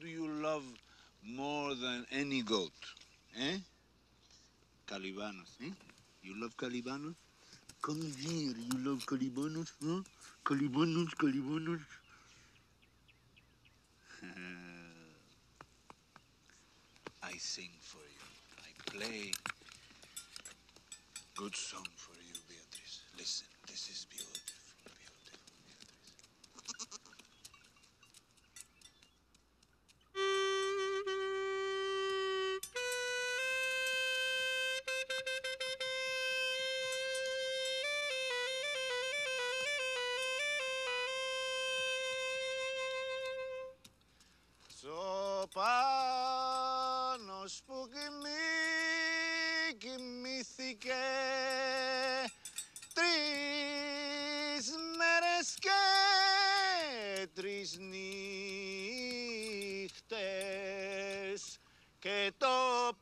do you love more than any goat? Eh? Kalibanos, eh? You love Kalibanos? Come here, you love Kalibanos, huh? Kalibanos, Kalibanos. I sing for you. I play good song for you, Στο πάνω που κοιμή, κοιμήθηκε τρεις μέρες και τρεις νύχτες και το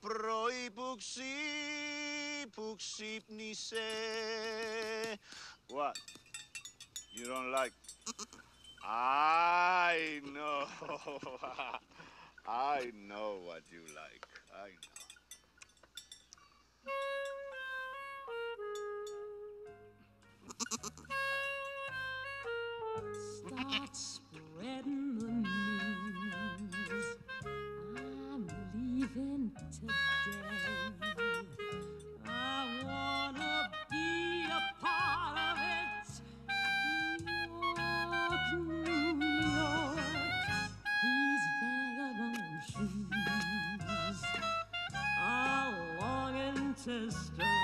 πρωί που, ξύ, που ξύπνησε What? You don't like I know. I know what you like. I know. Start sister.